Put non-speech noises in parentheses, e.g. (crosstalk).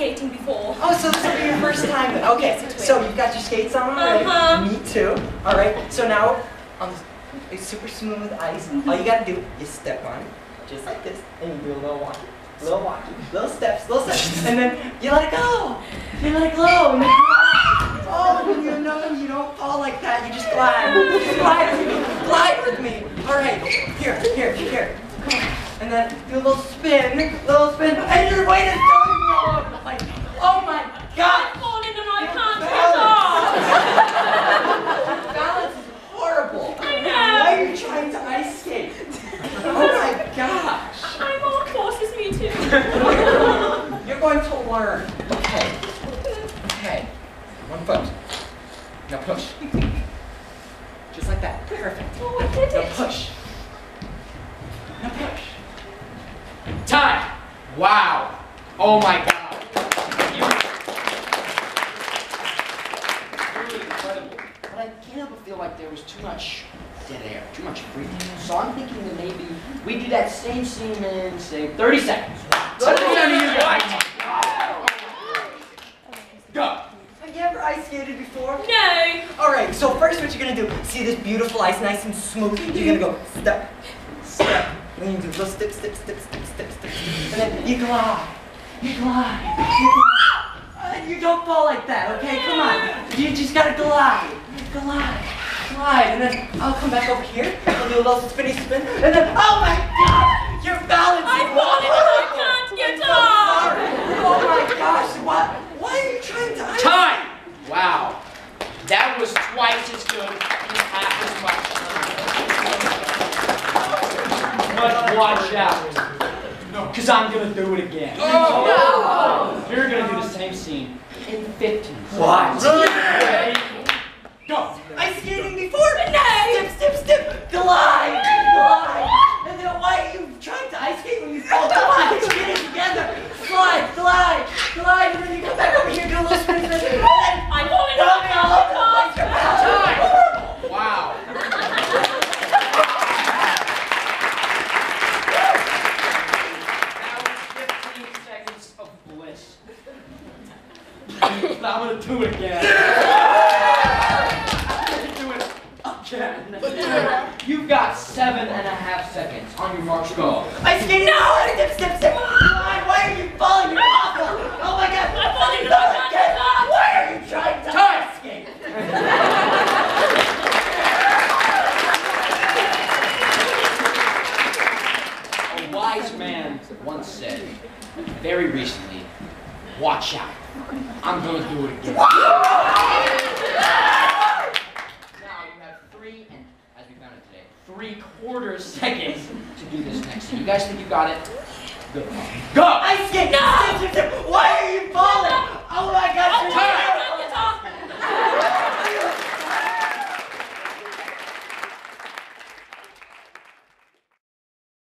skating before. Oh, so this will be your first time. (laughs) Okay, Yes, it will. so you've got your skates on already. Uh-huh. Me too. All right, so now on a super smooth ice, all you gotta do is step on it, just like this, and you do a little walkie, little walkie, little steps, little steps, (laughs) and then you let it go. You let it go, and then Oh, you know you don't fall like that, you just glide. Just glide with me. Glide with me. All right, here, here, here. Come on. And then do a little spin, little spin, and your weight is throwing me all over the place. Oh my God! I'm falling and I can't Balance. Balance is horrible. I know. Why are you trying to ice skate? Oh my gosh. get off. I'm on courses, me too. (laughs) You're going to learn. Okay. Okay. One foot. Now push. (laughs) Just like that. Perfect. Oh, I did Now it. push. Now push. Time! Wow! Oh my god! Really incredible. But I can't help but feel like there was too much dead air, too much breathing. So I'm thinking that maybe we do that same scene in, say, 30 seconds. Let's go down you guys. Go! Have you ever ice skated before? No. All right, so first what you're gonna do, see this beautiful ice, nice and smooth. You're gonna go step, step, and then you do little step, step, step, step, step, step, and then you glide, you glide, you glide. You don't fall like that, okay? Come on, you just gotta glide, glide, glide, and then I'll come back over here. I'll do a little spinny spin, and then oh my God, your balance is I'm falling and I oh can't get I'm so off. Oh my gosh, why, why are you trying to? ice Time! Wow. That was twice as good in half as much time. But watch out. Because I'm going to do it again. Oh, no. You're going to do the same scene in 15 What? Ready? Go. Ice skating before? No! Step, step, step! Glide! Glide! And then why are you trying to ice skate when you fall? Come on, let's get it together! Glide, glide, glide, and then you come back over here, do a little spin, spin, spin, and then I'm falling and Don't I be all over the place, can't your get off. balance is horrible. Wow. That was 15 seconds of bliss. But I'm going to do it again. I'm gonna do it again. You've got seven and a half seconds on your march. Go. Ice skating, no! Step, step, step! Glide, why are you falling? You're awful! Oh my god! I'm falling and I can't get. Why are you trying to Time. ice skate? A wise man once said, very recently, watch out. I'm going to do it again. now you have three, and as we found it today, three quarter seconds to do this next. You guys think you got it? Good. Go! Ice skate! No! Why are you falling? Oh my god! you're- Time.